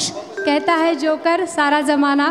मोक्ष कहता है जोकर सारा जमाना।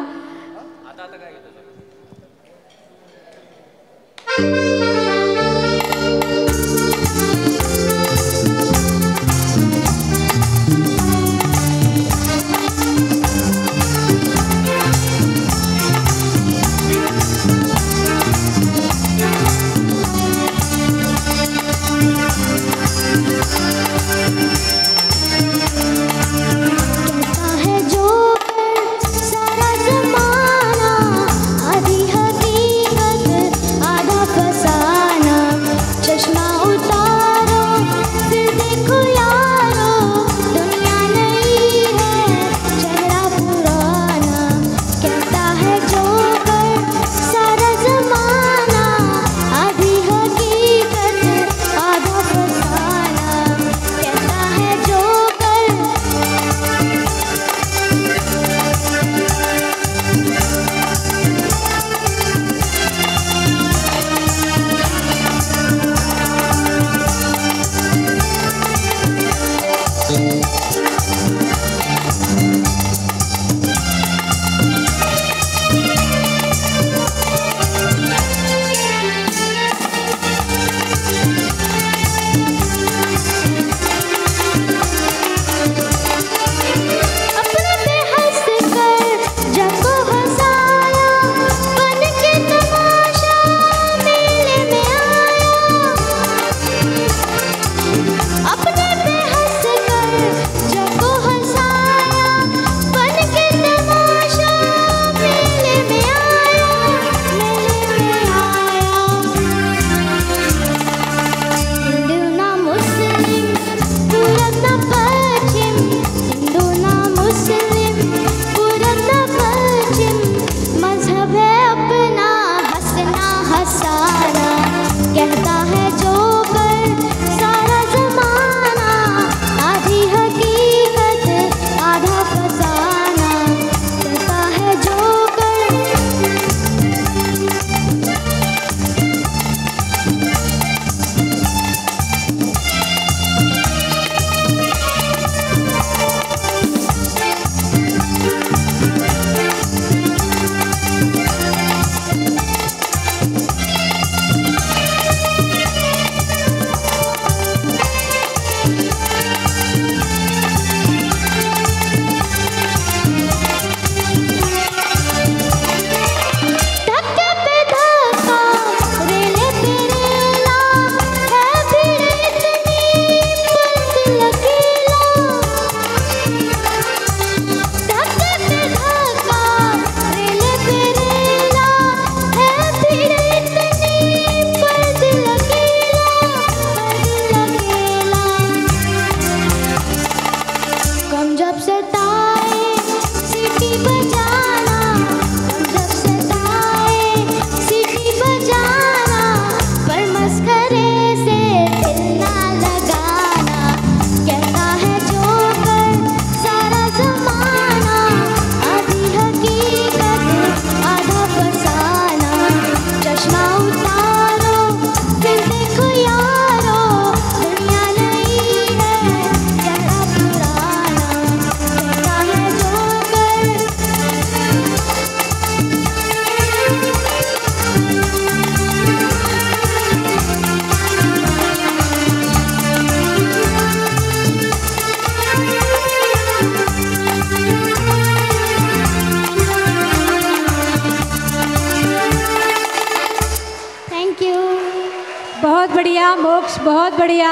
बढ़िया मोक्ष बहुत बढ़िया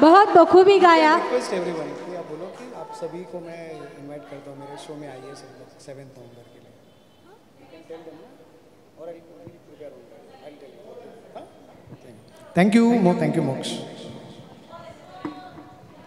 बहुत बखूबी गाया। आप सभी को मैं इनवाइट करता हूँ मेरे शो में आइए नवंबर के लिए। थैंक यू थैंक यू मोक्ष।